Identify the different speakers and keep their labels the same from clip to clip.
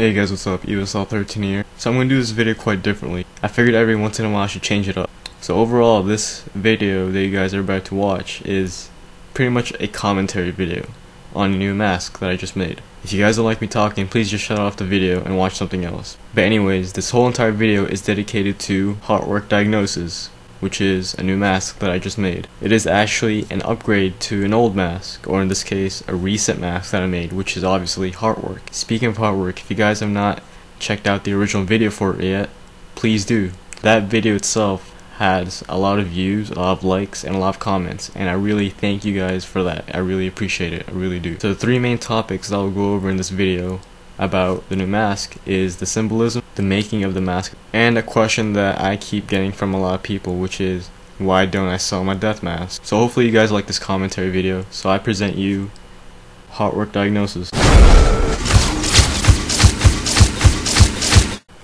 Speaker 1: Hey guys, what's up? ESL13 here. So I'm gonna do this video quite differently. I figured every once in a while I should change it up. So overall, this video that you guys are about to watch is pretty much a commentary video on a new mask that I just made. If you guys don't like me talking, please just shut off the video and watch something else. But anyways, this whole entire video is dedicated to Heartwork Diagnosis, which is a new mask that I just made. It is actually an upgrade to an old mask, or in this case, a recent mask that I made, which is obviously Heartwork. Speaking of Heartwork, if you guys have not checked out the original video for it yet, please do. That video itself has a lot of views, a lot of likes, and a lot of comments, and I really thank you guys for that. I really appreciate it, I really do. So the three main topics that I'll go over in this video about the new mask is the symbolism, the making of the mask, and a question that I keep getting from a lot of people, which is why don't I sell my death mask? So hopefully you guys like this commentary video. So I present you Heartwork Diagnosis.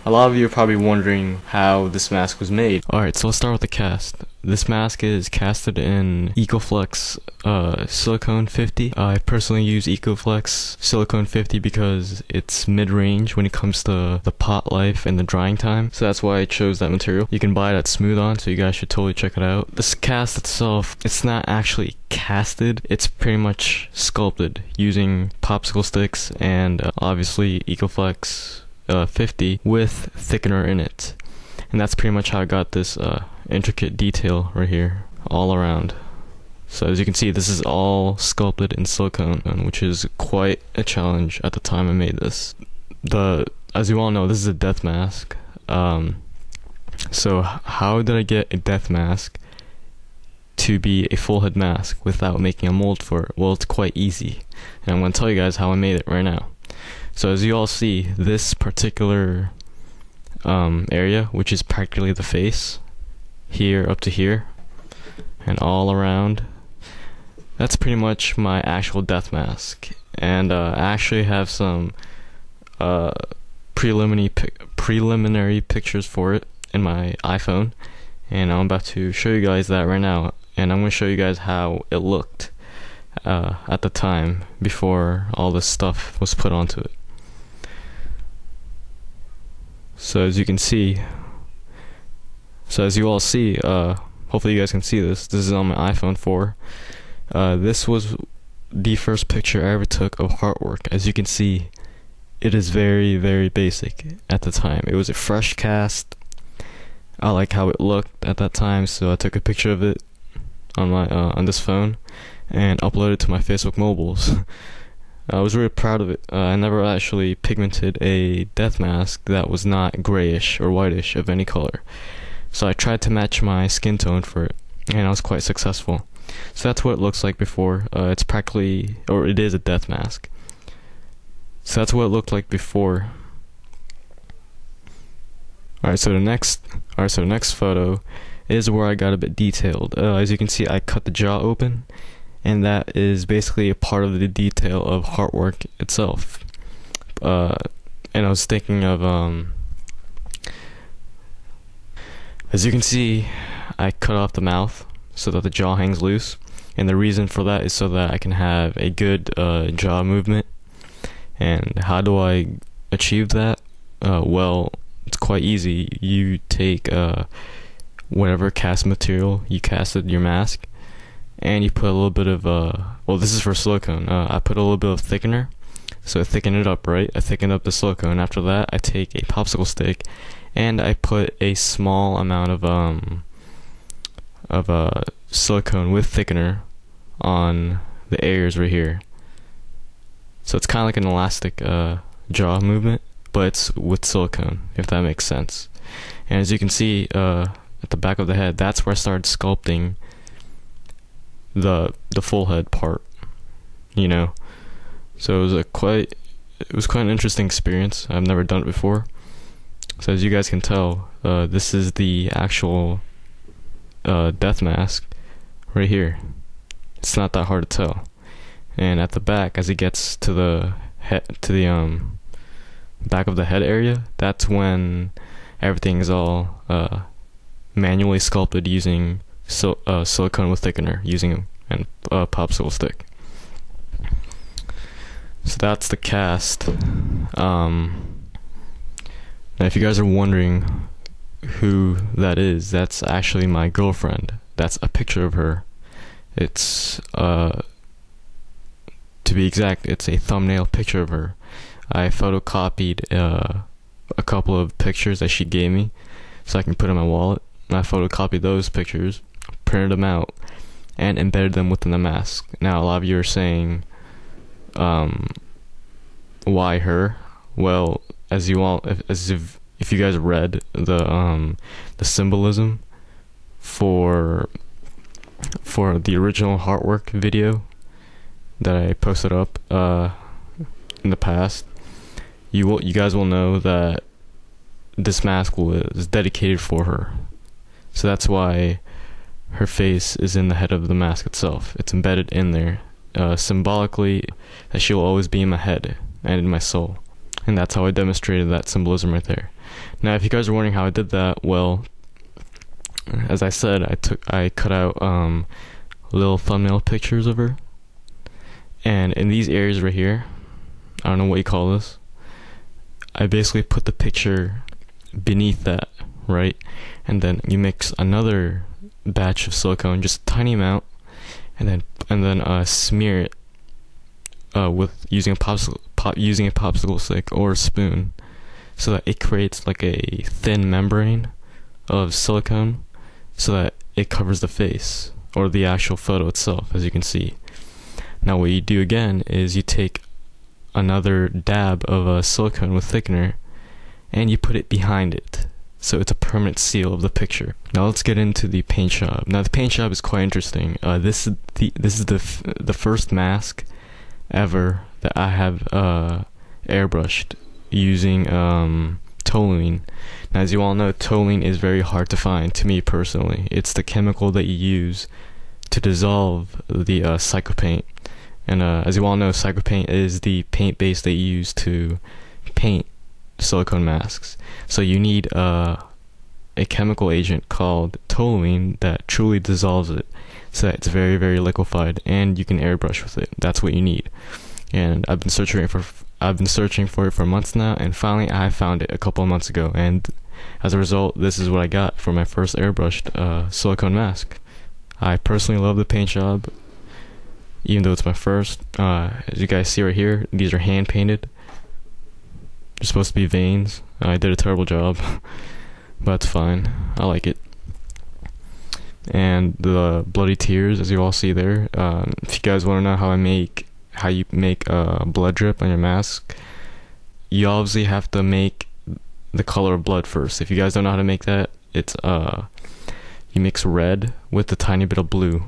Speaker 1: A lot of you are probably wondering how this mask was made. Alright, so let's start with the cast. This mask is casted in Ecoflex uh, Silicone 50. I personally use Ecoflex Silicone 50 because it's mid-range when it comes to the pot life and the drying time. So that's why I chose that material. You can buy it at Smooth-On, so you guys should totally check it out. This cast itself, it's not actually casted. It's pretty much sculpted using popsicle sticks and uh, obviously Ecoflex uh, 50 with thickener in it. And that's pretty much how I got this uh, intricate detail right here all around. So as you can see, this is all sculpted in silicone, which is quite a challenge at the time I made this. The as you all know, this is a death mask. Um, so how did I get a death mask to be a full head mask without making a mold for it? Well, it's quite easy, and I'm going to tell you guys how I made it right now. So as you all see, this particular um, area, which is practically the face, here up to here, and all around, that's pretty much my actual death mask. And uh, I actually have some uh, preliminary preliminary pictures for it in my iPhone, and I'm about to show you guys that right now. And I'm going to show you guys how it looked uh, at the time before all this stuff was put onto it. So as you can see, so as you all see, uh, hopefully you guys can see this. This is on my iPhone 4. Uh, this was the first picture I ever took of Heartwork. As you can see, it is very, very basic at the time. It was a fresh cast. I like how it looked at that time, so I took a picture of it on my uh, on this phone and uploaded it to my Facebook mobiles. I was really proud of it. Uh, I never actually pigmented a death mask that was not grayish or whitish of any color. So I tried to match my skin tone for it, and I was quite successful. So that's what it looks like before. Uh, it's practically, or it is a death mask. So that's what it looked like before. Alright, so the next, alright, so the next photo is where I got a bit detailed. Uh, as you can see, I cut the jaw open and that is basically a part of the detail of Heartwork itself. Uh, and I was thinking of, um, as you can see, I cut off the mouth so that the jaw hangs loose, and the reason for that is so that I can have a good uh, jaw movement. And how do I achieve that? Uh, well, it's quite easy. You take uh, whatever cast material you casted your mask and you put a little bit of uh well this is for silicone. Uh, I put a little bit of thickener. So I thicken it up right? I thicken up the silicone. After that I take a popsicle stick and I put a small amount of um of uh silicone with thickener on the areas right here. So it's kind of like an elastic uh jaw movement but it's with silicone if that makes sense. And as you can see uh at the back of the head that's where I started sculpting the the full head part you know? So it was a quite it was quite an interesting experience. I've never done it before. So as you guys can tell uh, this is the actual uh, death mask right here. It's not that hard to tell. And at the back as it gets to the head to the um back of the head area that's when everything is all uh, manually sculpted using sil uh, silicone with thickener using a uh, popsicle stick. So that's the cast. Um, Now, if you guys are wondering who that is, that's actually my girlfriend. That's a picture of her. It's, uh, to be exact, it's a thumbnail picture of her. I photocopied uh, a couple of pictures that she gave me so I can put in my wallet. I photocopied those pictures, printed them out, and embedded them within the mask. Now, a lot of you are saying, um, why her? Well, as you all, as if if you guys read the um the symbolism for for the original Heartwork video that I posted up uh in the past, you will you guys will know that this mask was dedicated for her. So that's why her face is in the head of the mask itself. It's embedded in there, uh, symbolically that she will always be in my head and in my soul. And that's how I demonstrated that symbolism right there. Now, if you guys are wondering how I did that, well, as I said, I took I cut out um, little thumbnail pictures of her, and in these areas right here, I don't know what you call this. I basically put the picture beneath that, right? And then you mix another batch of silicone, just a tiny amount, and then and then uh, smear it uh, with using a popsicle pop, using a popsicle stick or a spoon, so that it creates like a thin membrane of silicone, so that it covers the face or the actual photo itself, as you can see. Now, what you do again is you take another dab of a silicone with thickener, and you put it behind it so it's a permanent seal of the picture. Now let's get into the paint job. Now the paint job is quite interesting. Uh, this is the this is the the first mask ever that I have uh, airbrushed using um, toluene. Now, as you all know, toluene is very hard to find. To me personally, it's the chemical that you use to dissolve the uh, paint. And uh, as you all know, paint is the paint base they use to paint silicone masks. So you need uh, a chemical agent called toluene that truly dissolves it so that it's very very liquefied and you can airbrush with it. That's what you need. And I've been searching for I've been searching for it for months now and finally I found it a couple of months ago and as a result this is what I got for my first airbrushed uh, silicone mask. I personally love the paint job even though it's my first. Uh, as you guys see right here, these are hand painted. They're supposed to be veins. I did a terrible job, but it's fine. I like it. And the bloody tears, as you all see there. Um, if you guys want to know how I make how you make a blood drip on your mask, you obviously have to make the color of blood first. If you guys don't know how to make that, it's uh you mix red with a tiny bit of blue,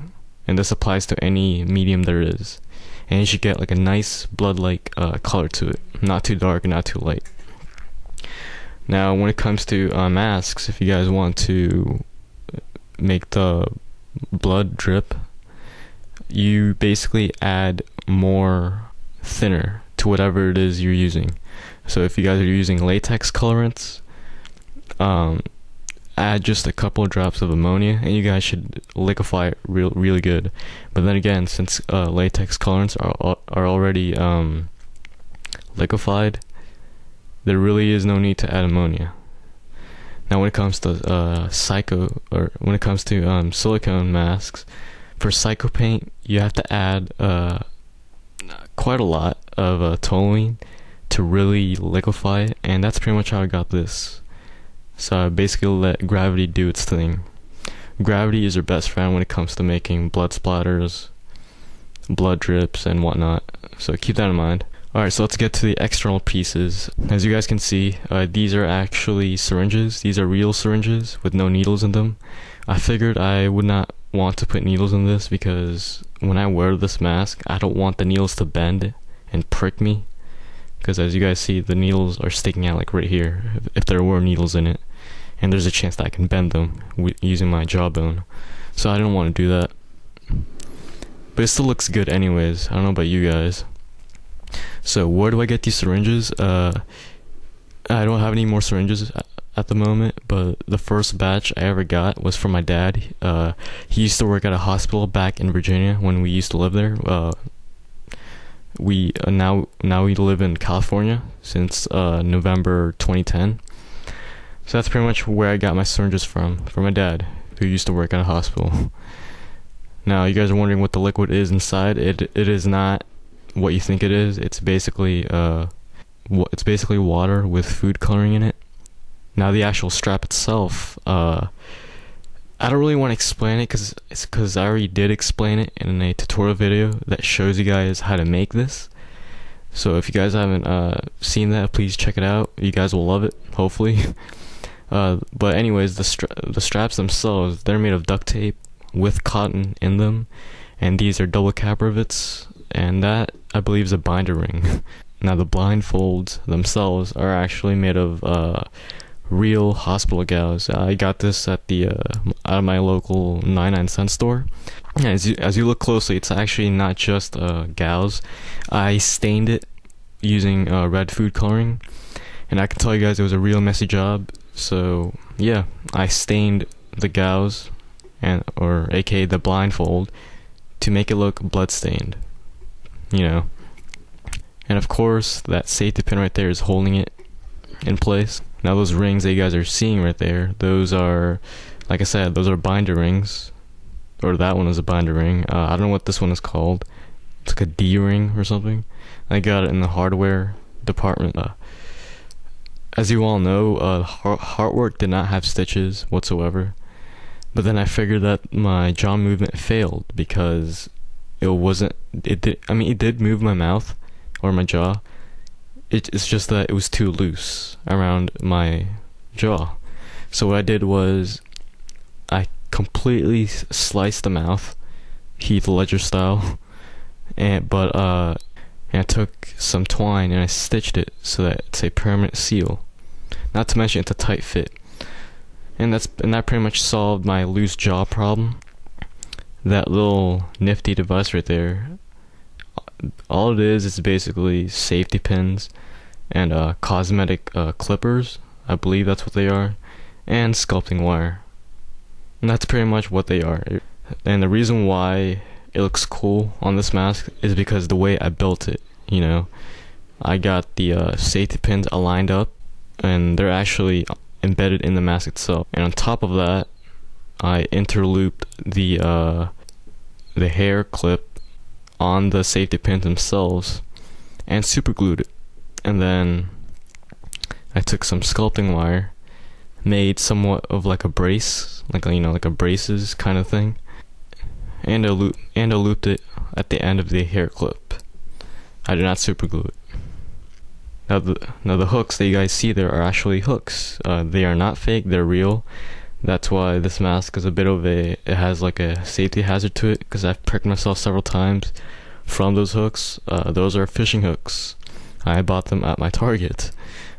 Speaker 1: and this applies to any medium there is and you should get like a nice blood-like uh, color to it, not too dark not too light. Now, when it comes to uh, masks, if you guys want to make the blood drip, you basically add more thinner to whatever it is you're using. So if you guys are using latex colorants, um, add just a couple drops of ammonia and you guys should liquefy it real really good. But then again since uh, latex colorants are are already um, liquefied there really is no need to add ammonia. Now when it comes to uh, psycho or when it comes to um, silicone masks for psycho paint you have to add uh, quite a lot of uh, toluene to really liquefy it and that's pretty much how I got this so I basically let gravity do its thing. Gravity is your best friend when it comes to making blood splatters, blood drips, and whatnot. So keep that in mind. Alright, so let's get to the external pieces. As you guys can see, uh, these are actually syringes. These are real syringes with no needles in them. I figured I would not want to put needles in this because when I wear this mask, I don't want the needles to bend and prick me. Because as you guys see, the needles are sticking out like right here, if there were needles in it and there's a chance that I can bend them using my jawbone. So I didn't want to do that. But it still looks good anyways. I don't know about you guys. So where do I get these syringes? Uh, I don't have any more syringes at the moment, but the first batch I ever got was from my dad. Uh, he used to work at a hospital back in Virginia when we used to live there. Uh, we uh, now now we live in California since uh, November 2010 So that's pretty much where I got my syringes from, from my dad, who used to work at a hospital. Now, you guys are wondering what the liquid is inside. It it is not what you think it is. It's basically uh, it's basically water with food coloring in it. Now, the actual strap itself, uh, I don't really want to explain it because it's because I already did explain it in a tutorial video that shows you guys how to make this. So if you guys haven't uh, seen that, please check it out. You guys will love it, hopefully. uh, but anyways, the stra- the straps themselves, they're made of duct tape with cotton in them, and these are double cap rivets, and that I believe is a binder ring. now the blindfolds themselves are actually made of uh, real hospital gauze. I got this at the uh, of my local 99 cent store. As you as you look closely, it's actually not just uh, gauze. I stained it using uh, red food coloring, and I can tell you guys it was a real messy job. So yeah, I stained the gauze and or aka the blindfold to make it look bloodstained. You know. And of course, that safety pin right there is holding it in place. Now those rings that you guys are seeing right there, those are, like I said, those are binder rings, or that one is a binder ring. Uh, I don't know what this one is called. It's like a D ring or something. I got it in the hardware department. Uh, as you all know, uh, Heartwork did not have stitches whatsoever. But then I figured that my jaw movement failed because it wasn't. It did. I mean, it did move my mouth or my jaw, it, it's just that it was too loose around my jaw. So what I did was I completely sliced the mouth, Heath Ledger style, and but uh, and I took some twine and I stitched it so that it's a permanent seal. Not to mention it's a tight fit, and that's and that pretty much solved my loose jaw problem. That little nifty device right there all it is is basically safety pins and uh, cosmetic uh, clippers. I believe that's what they are, and sculpting wire. And that's pretty much what they are. And the reason why it looks cool on this mask is because the way I built it. You know, I got the uh, safety pins aligned up, and they're actually embedded in the mask itself. And on top of that, I interlooped the uh, the hair clip on the safety pins themselves and super glued it. And then I took some sculpting wire, made somewhat of like a brace, like you know, like a braces kind of thing, and I loop and I looped it at the end of the hair clip. I did not super glue it. Now the now the hooks that you guys see there are actually hooks. Uh, they are not fake; they're real. That's why this mask is a bit of a, it has like a safety hazard to it because I've pricked myself several times from those hooks. Uh, those are fishing hooks. I bought them at my Target.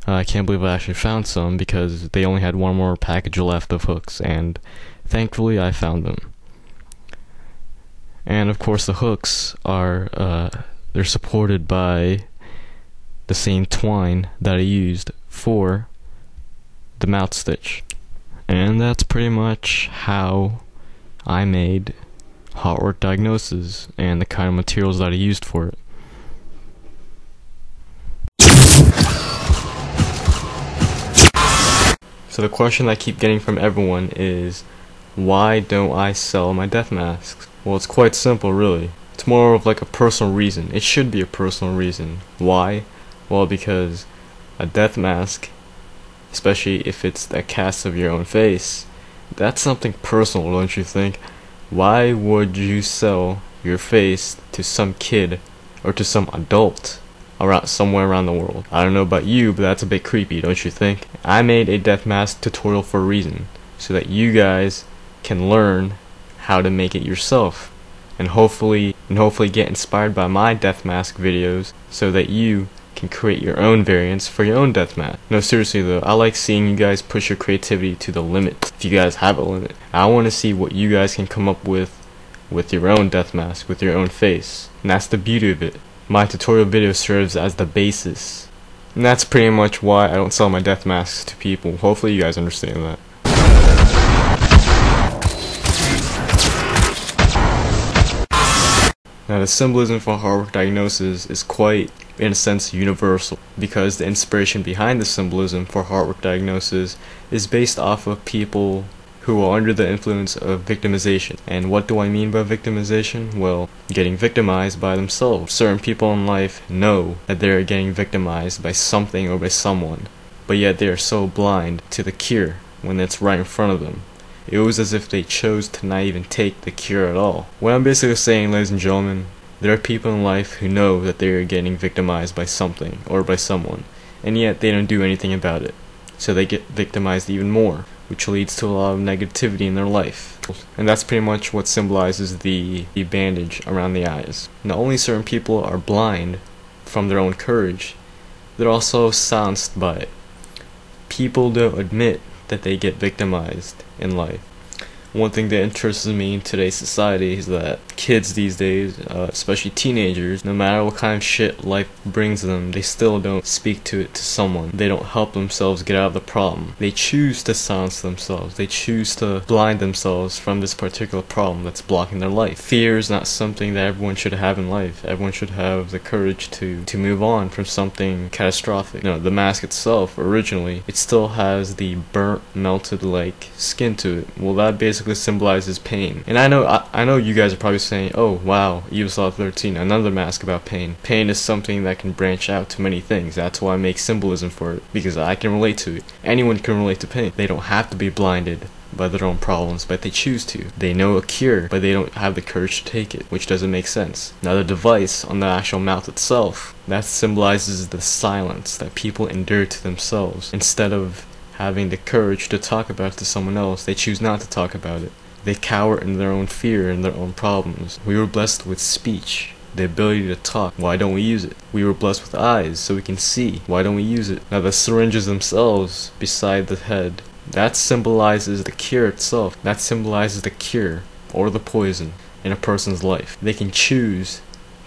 Speaker 1: Uh, I can't believe I actually found some because they only had one more package left of hooks, and thankfully I found them. And of course, the hooks are uh, they're supported by the same twine that I used for the mouth stitch. And that's pretty much how I made Heartwork Diagnosis and the kind of materials that I used for it. So the question I keep getting from everyone is, why don't I sell my death masks? Well, it's quite simple, really. It's more of like a personal reason. It should be a personal reason. Why? Well, because a death mask especially if it's a cast of your own face. That's something personal, don't you think? Why would you sell your face to some kid or to some adult around somewhere around the world? I don't know about you, but that's a bit creepy, don't you think? I made a death mask tutorial for a reason, so that you guys can learn how to make it yourself and hopefully and hopefully get inspired by my death mask videos so that you can create your own variants for your own death mask. No, seriously though, I like seeing you guys push your creativity to the limit. If you guys have a limit, I want to see what you guys can come up with with your own death mask, with your own face. And that's the beauty of it. My tutorial video serves as the basis. And that's pretty much why I don't sell my death masks to people. Hopefully you guys understand that. Now the symbolism for Heartwork Diagnosis is quite in a sense universal because the inspiration behind the symbolism for Heartwork Diagnosis is based off of people who are under the influence of victimization. And what do I mean by victimization? Well, getting victimized by themselves. Certain people in life know that they're getting victimized by something or by someone, but yet they are so blind to the cure when it's right in front of them. It was as if they chose to not even take the cure at all. What I'm basically saying, ladies and gentlemen, there are people in life who know that they are getting victimized by something or by someone, and yet they don't do anything about it. So they get victimized even more which leads to a lot of negativity in their life. And that's pretty much what symbolizes the, the bandage around the eyes. Not only certain people are blind from their own courage, they're also silenced by it. People don't admit that they get victimized in life one thing that interests me in today's society is that kids these days, uh, especially teenagers, no matter what kind of shit life brings them, they still don't speak to it to someone. They don't help themselves get out of the problem. They choose to silence themselves. They choose to blind themselves from this particular problem that's blocking their life. Fear is not something that everyone should have in life. Everyone should have the courage to, to move on from something catastrophic. You No, the mask itself, originally, it still has the burnt, melted like skin to it. Well, that basically basically symbolizes pain. And I know I, I know you guys are probably saying, "Oh, wow, EvilSlaughter 13, another mask about pain." Pain is something that can branch out to many things. That's why I make symbolism for it because I can relate to it. Anyone can relate to pain. They don't have to be blinded by their own problems, but they choose to. They know a cure, but they don't have the courage to take it, which doesn't make sense. Now, the device on the actual mouth itself, that symbolizes the silence that people endure to themselves instead of having the courage to talk about it to someone else, they choose not to talk about it. They cower in their own fear and their own problems. We were blessed with speech, the ability to talk. Why don't we use it? We were blessed with eyes so we can see. Why don't we use it? Now the syringes themselves beside the head, that symbolizes the cure itself. That symbolizes the cure or the poison in a person's life. They can choose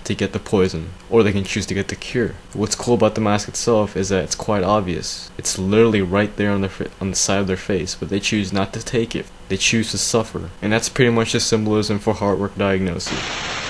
Speaker 1: to get the poison, or they can choose to get the cure. What's cool about the mask itself is that it's quite obvious. It's literally right there on the on the side of their face, but they choose not to take it. They choose to suffer, and that's pretty much the symbolism for Heartwork Diagnosis.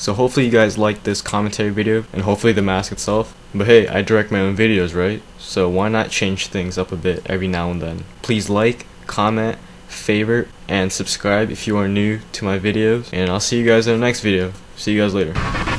Speaker 1: So hopefully you guys liked this commentary video and hopefully the mask itself. But hey, I direct my own videos, right? So why not change things up a bit every now and then? Please like, comment, favorite, and subscribe if you are new to my videos. And I'll see you guys in the next video. See you guys later.